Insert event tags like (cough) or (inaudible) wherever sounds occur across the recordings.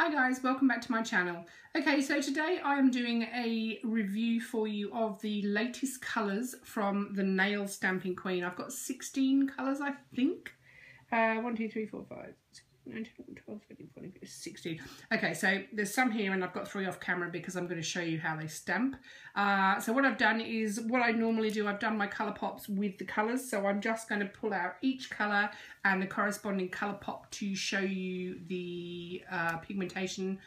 Hi guys, welcome back to my channel. Okay, so today I am doing a review for you of the latest colours from the Nail Stamping Queen. I've got 16 colours, I think. Uh, 1, 2, 3, 4, 5, 6, 9, 10, 12, 13, 14, 15, 16. Okay, so there's some here and I've got three off camera because I'm going to show you how they stamp. Uh, so what I've done is what I normally do, I've done my colour pops with the colours. So I'm just going to pull out each colour and the corresponding colour pop to show you the uh, pigmentation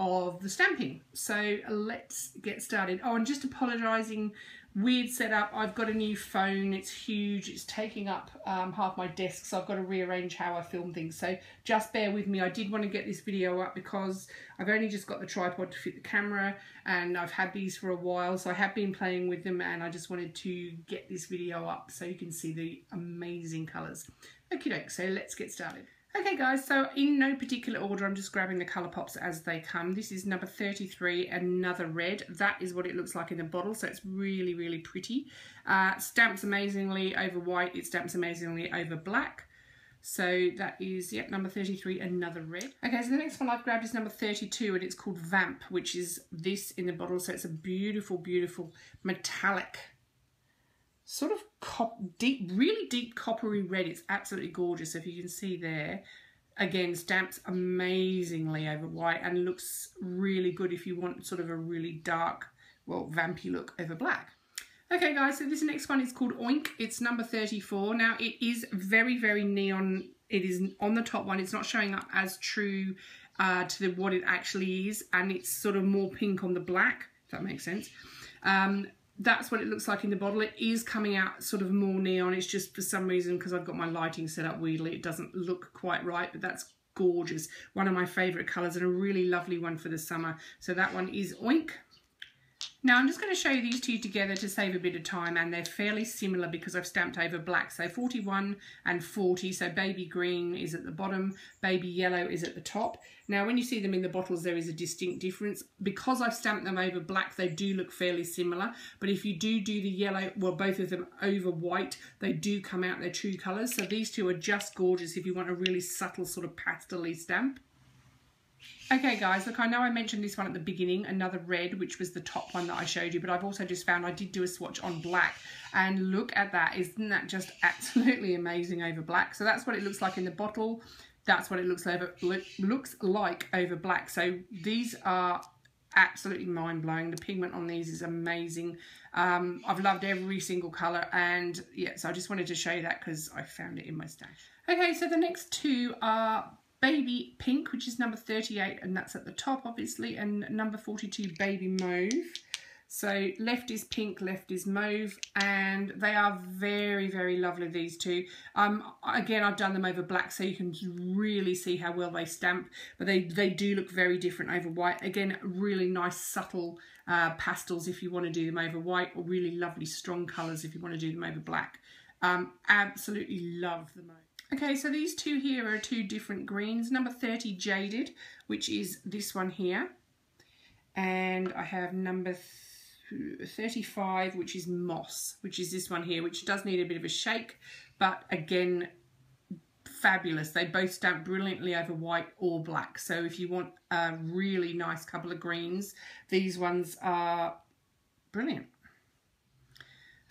of the stamping. So let's get started. Oh, and just apologising weird setup. I've got a new phone. It's huge. It's taking up um, half my desk, so I've got to rearrange how I film things. So just bear with me. I did want to get this video up because I've only just got the tripod to fit the camera and I've had these for a while. So I have been playing with them and I just wanted to get this video up so you can see the amazing colours. Okay, doke, so let's get started. Okay guys, so in no particular order, I'm just grabbing the colour pops as they come. This is number 33, another red. That is what it looks like in the bottle, so it's really, really pretty. Uh, stamps amazingly over white, it stamps amazingly over black. So that is, yep, number 33, another red. Okay, so the next one I've grabbed is number 32 and it's called Vamp, which is this in the bottle. So it's a beautiful, beautiful metallic sort of cop deep, really deep coppery red. It's absolutely gorgeous. If you can see there, again, stamps amazingly over white and looks really good if you want sort of a really dark, well, vampy look over black. Okay guys, so this next one is called Oink. It's number 34. Now it is very, very neon. It is on the top one. It's not showing up as true uh, to the, what it actually is. And it's sort of more pink on the black, if that makes sense. Um, that's what it looks like in the bottle. It is coming out sort of more neon. It's just for some reason, because I've got my lighting set up weirdly, it doesn't look quite right, but that's gorgeous. One of my favourite colours and a really lovely one for the summer. So that one is Oink. Now I'm just going to show you these two together to save a bit of time and they're fairly similar because I've stamped over black. So 41 and 40, so baby green is at the bottom, baby yellow is at the top. Now when you see them in the bottles there is a distinct difference. Because I've stamped them over black they do look fairly similar but if you do do the yellow, well both of them over white, they do come out their true colours. So these two are just gorgeous if you want a really subtle sort of pastel stamp. Okay guys, look I know I mentioned this one at the beginning, another red, which was the top one that I showed you, but I've also just found I did do a swatch on black. And look at that, isn't that just (laughs) absolutely amazing over black? So that's what it looks like in the bottle. That's what it looks like, looks like over black. So these are absolutely mind-blowing. The pigment on these is amazing. Um, I've loved every single colour and yeah, so I just wanted to show you that because I found it in my stash. Okay, so the next two are Baby Pink, which is number 38, and that's at the top, obviously, and number 42, Baby Mauve. So left is pink, left is mauve, and they are very, very lovely, these two. Um, again, I've done them over black, so you can really see how well they stamp, but they, they do look very different over white. Again, really nice, subtle uh, pastels if you want to do them over white, or really lovely, strong colours if you want to do them over black. Um, absolutely love the mauve. Okay, so these two here are two different greens. Number 30 Jaded, which is this one here. And I have number 35, which is Moss, which is this one here, which does need a bit of a shake. But again, fabulous. They both stamp brilliantly over white or black. So if you want a really nice couple of greens, these ones are brilliant.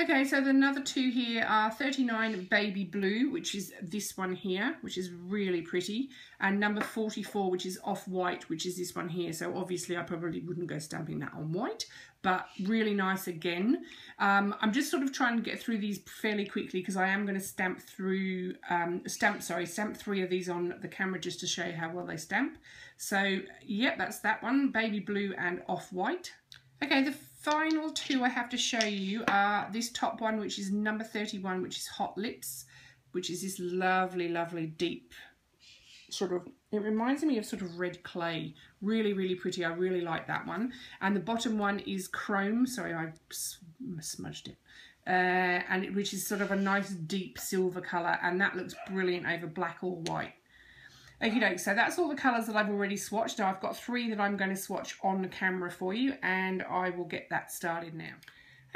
Okay, so the another two here are 39 Baby Blue, which is this one here, which is really pretty, and number 44, which is Off-White, which is this one here. So obviously I probably wouldn't go stamping that on white, but really nice again. Um, I'm just sort of trying to get through these fairly quickly because I am going to stamp through, um, stamp, sorry, stamp three of these on the camera just to show you how well they stamp. So, yep, that's that one, Baby Blue and Off-White. Okay, the final two I have to show you are this top one, which is number 31, which is Hot Lips, which is this lovely, lovely deep sort of, it reminds me of sort of red clay. Really, really pretty. I really like that one. And the bottom one is Chrome. Sorry, I smudged it. Uh, and it, which is sort of a nice deep silver colour. And that looks brilliant over black or white. Okay, doke, so that's all the colours that I've already swatched. I've got three that I'm going to swatch on the camera for you and I will get that started now.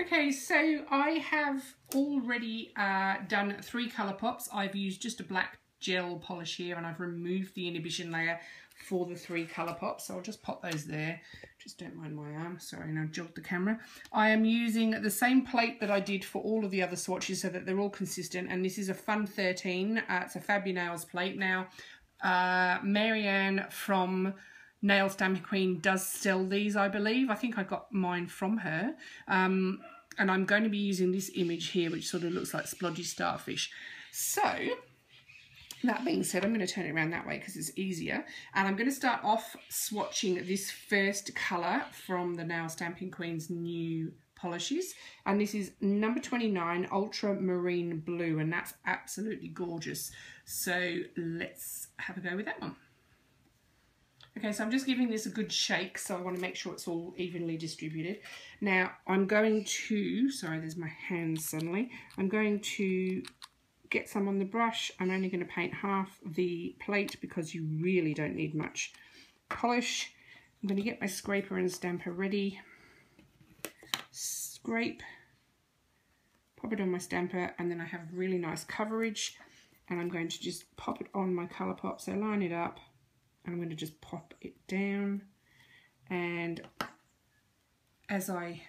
Okay, so I have already uh, done three colour pops. I've used just a black gel polish here and I've removed the inhibition layer for the three colour pops. So I'll just pop those there. Just don't mind my arm. Sorry, now jogged the camera. I am using the same plate that I did for all of the other swatches so that they're all consistent. And this is a Fun 13. Uh, it's a FabUrNails plate. Now, uh, Maryanne from Nail Stamping Queen does sell these, I believe. I think I got mine from her. Um, and I'm going to be using this image here, which sort of looks like splodgy starfish. So, that being said, I'm going to turn it around that way because it's easier. And I'm going to start off swatching this first colour from the Nail Stamping Queen's new polishes. And this is number 29, Ultramarine Blue. And that's absolutely gorgeous. So let's have a go with that one. Okay, so I'm just giving this a good shake, so I want to make sure it's all evenly distributed. Now, I'm going to, sorry, there's my hands suddenly. I'm going to get some on the brush. I'm only going to paint half the plate because you really don't need much polish. I'm going to get my scraper and stamper ready. Scrape, pop it on my stamper, and then I have really nice coverage. And I'm going to just pop it on my Colourpop. So line it up. And I'm going to just pop it down. And as I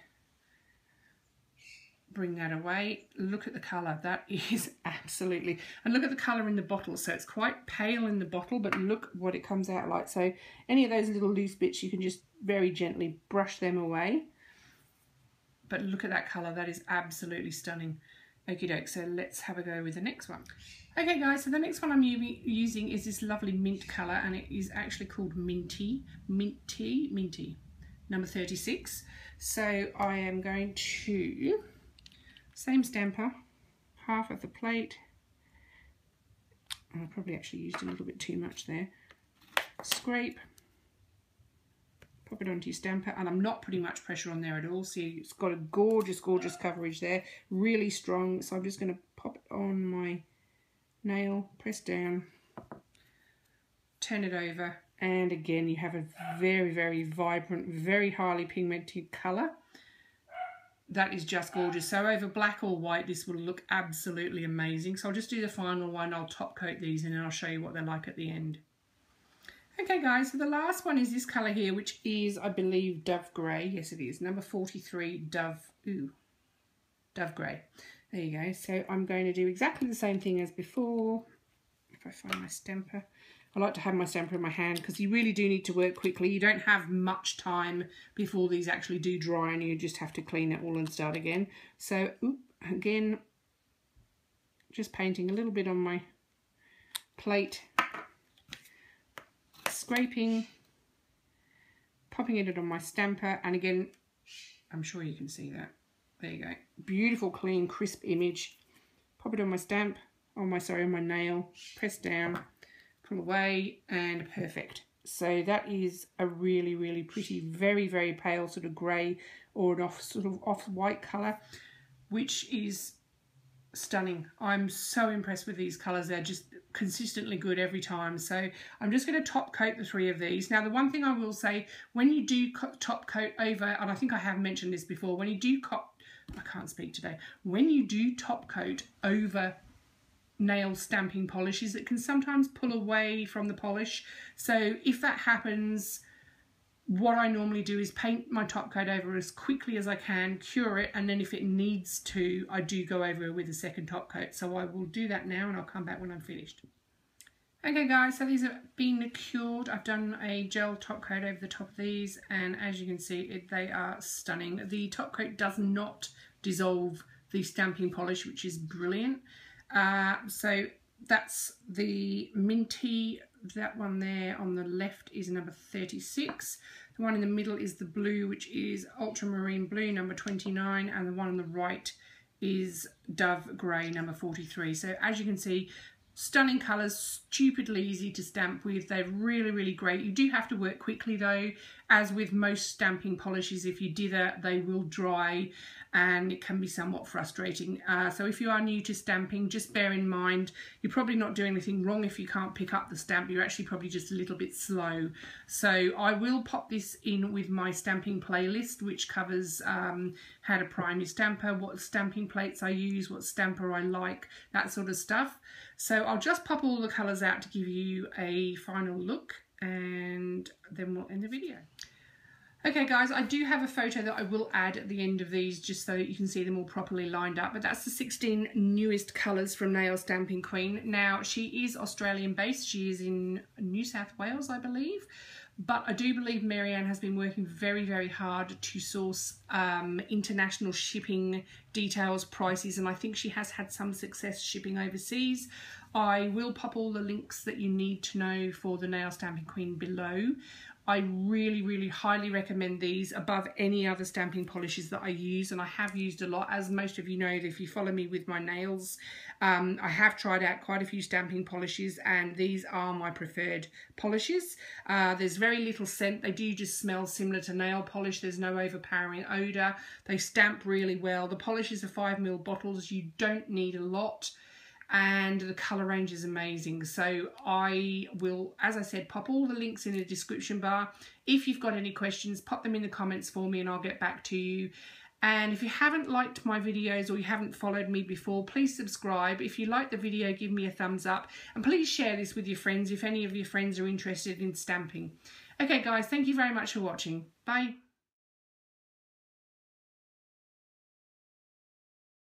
bring that away. Look at the colour. That (laughs) is absolutely... And look at the colour in the bottle. So it's quite pale in the bottle, but look what it comes out like. So any of those little loose bits, you can just very gently brush them away. But look at that colour. That is absolutely stunning. Okie doke. So let's have a go with the next one. Okay guys, so the next one I'm using is this lovely mint colour and it is actually called Minty. Minty, Minty, number 36. So I am going to same stamper, half of the plate. I probably actually used a little bit too much there. Scrape, pop it onto your stamper, and I'm not putting much pressure on there at all. See, it's got a gorgeous, gorgeous coverage there, really strong. So I'm just going to pop it on my nail, press down, turn it over, and again you have a very, very vibrant, very highly pigmented colour that is just gorgeous. So over black or white, this will look absolutely amazing. So I'll just do the final one. I'll top coat these and then I'll show you what they're like at the end. Okay guys, so the last one is this colour here, which is, I believe, Dove Grey. Yes, it is. Number 43, Dove, ooh, Dove Grey. There you go. So I'm going to do exactly the same thing as before. If I find my stamper. I like to have my stamper in my hand because you really do need to work quickly. You don't have much time before these actually do dry and you just have to clean it all and start again. So, oop, again, just painting a little bit on my plate, scraping, popping it on my stamper, and again, I'm sure you can see that. There you go. Beautiful, clean, crisp image. Pop it on my stamp, on my, sorry, on my nail, press down, pull away and perfect. So that is a really, really pretty, very, very pale sort of grey or an off sort of off-white colour, which is stunning. I'm so impressed with these colours. They're just consistently good every time. So I'm just going to top coat the three of these. Now, the one thing I will say, when you do top coat over, and I think I have mentioned this before, when you do, I can't speak today, when you do top coat over nail stamping polishes it can sometimes pull away from the polish so if that happens what I normally do is paint my top coat over as quickly as I can, cure it, and then if it needs to, I do go over with a second top coat. So I will do that now and I'll come back when I'm finished. Okay guys, so these have been cured. I've done a gel top coat over the top of these and as you can see, it, they are stunning. The top coat does not dissolve the stamping polish, which is brilliant. Uh, so that's the minty, that one there on the left is number 36. The one in the middle is the blue, which is ultramarine blue, number 29, and the one on the right is Dove Grey, number 43. So as you can see, Stunning colours, stupidly easy to stamp with. They're really, really great. You do have to work quickly though. As with most stamping polishes, if you dither, they will dry and it can be somewhat frustrating. Uh, so if you are new to stamping, just bear in mind, you're probably not doing anything wrong if you can't pick up the stamp. You're actually probably just a little bit slow. So I will pop this in with my stamping playlist, which covers um, how to prime your stamper, what stamping plates I use, what stamper I like, that sort of stuff. So I'll just pop all the colours out to give you a final look and then we'll end the video. Okay guys, I do have a photo that I will add at the end of these just so you can see them all properly lined up. But that's the 16 newest colours from Nail Stamping Queen. Now, she is Australian based. She is in New South Wales, I believe. But I do believe Maryanne has been working very, very hard to source um, international shipping details, prices, and I think she has had some success shipping overseas. I will pop all the links that you need to know for the Nail Stamping Queen below. I really, really highly recommend these above any other stamping polishes that I use and I have used a lot. As most of you know, if you follow me with my nails, um, I have tried out quite a few stamping polishes and these are my preferred polishes. Uh, there's very little scent. They do just smell similar to nail polish. There's no overpowering odour. They stamp really well. The polishes are 5ml bottles. You don't need a lot and the color range is amazing. So I will as I said pop all the links in the description bar. If you've got any questions pop them in the comments for me and I'll get back to you. And if you haven't liked my videos or you haven't followed me before please subscribe. If you like the video give me a thumbs up. And please share this with your friends if any of your friends are interested in stamping. Okay guys thank you very much for watching. Bye